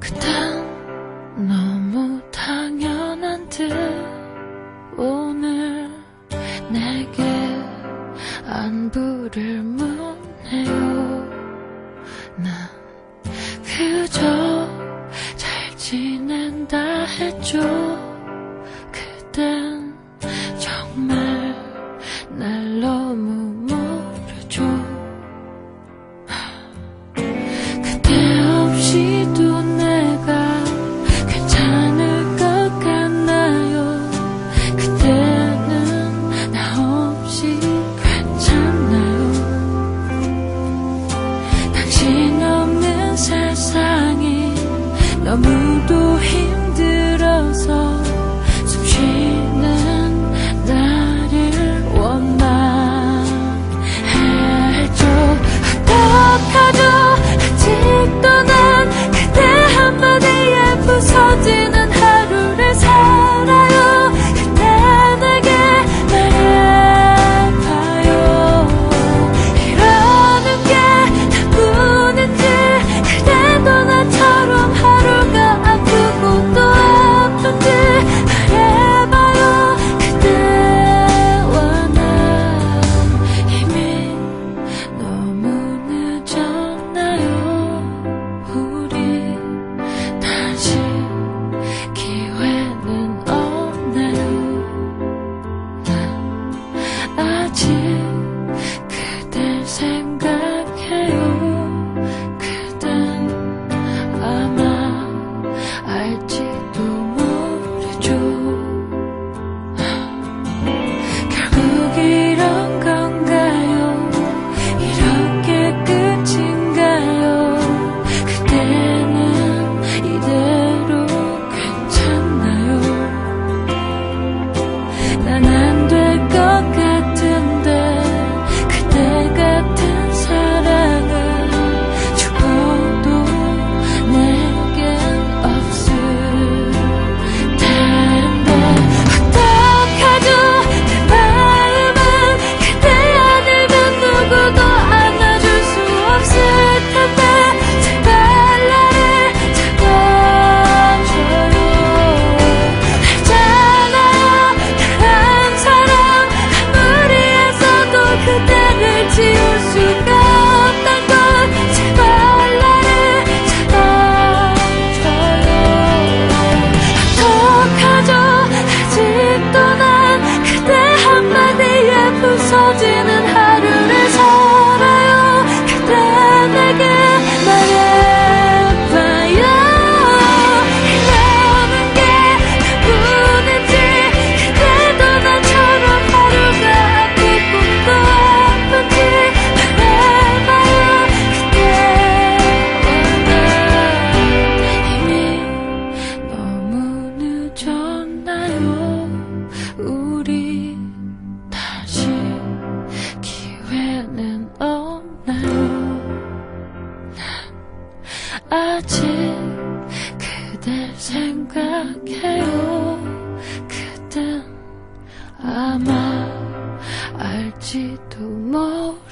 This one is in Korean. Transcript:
그땐 너무 당연한 듯 오늘 내게 안부를 묻네요. 난 그저 잘 지낸다 했죠. 孤独 same 아직 그댈 생각해요. 그땐 아마 알지도 모르